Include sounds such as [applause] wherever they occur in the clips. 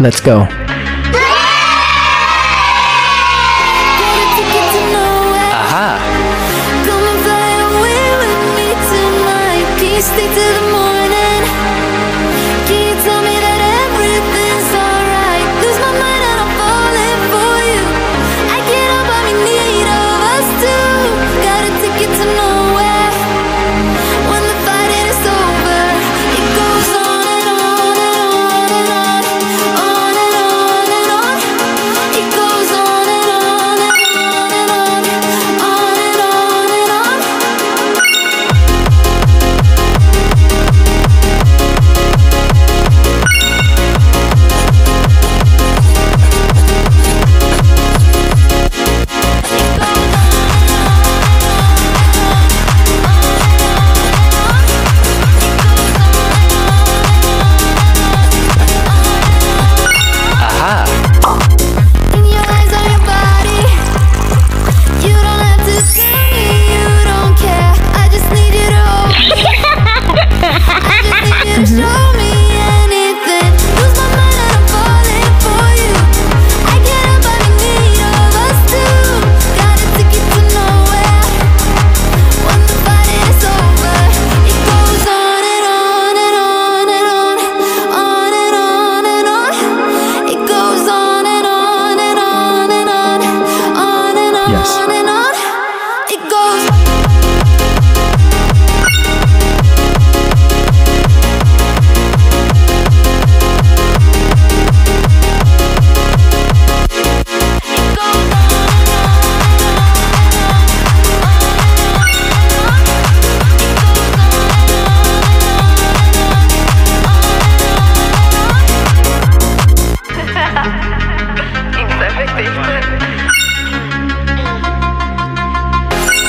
Let's go.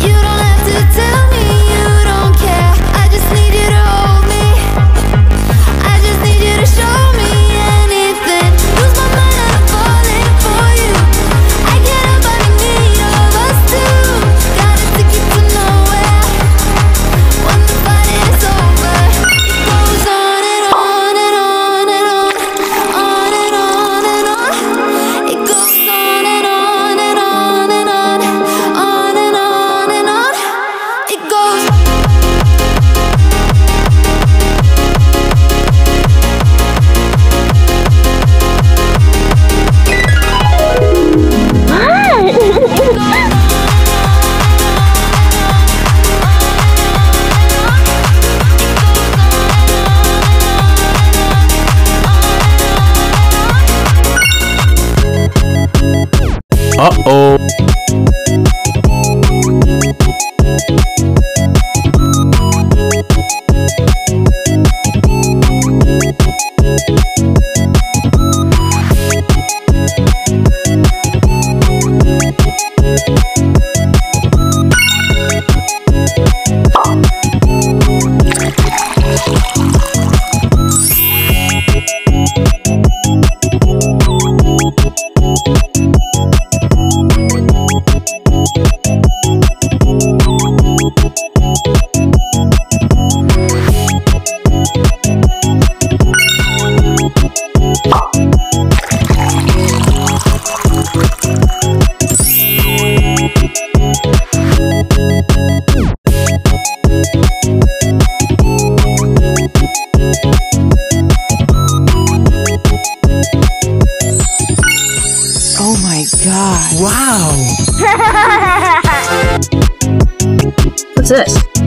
You don't have to tell Oh my god. Wow. [laughs] What's this?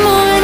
Stay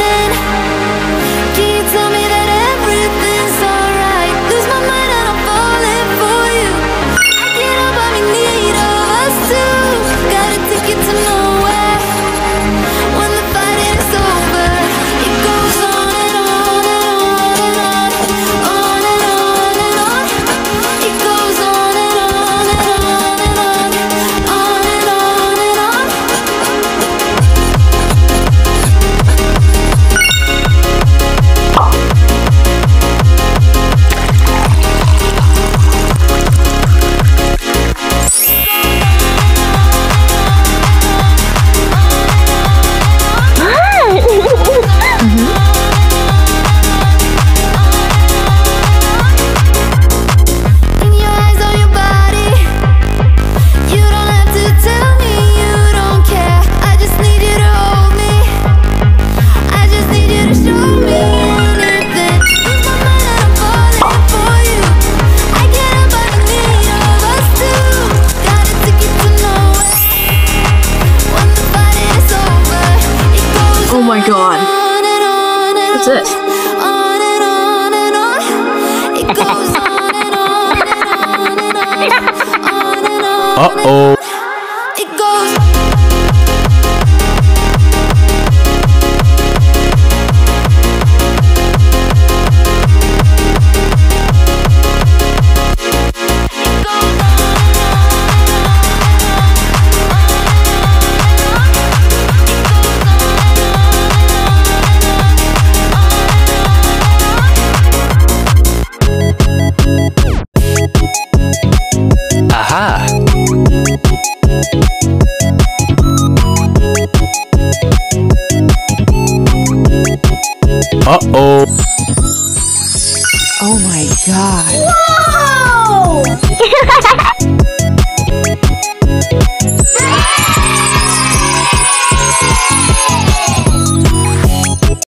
啊哦。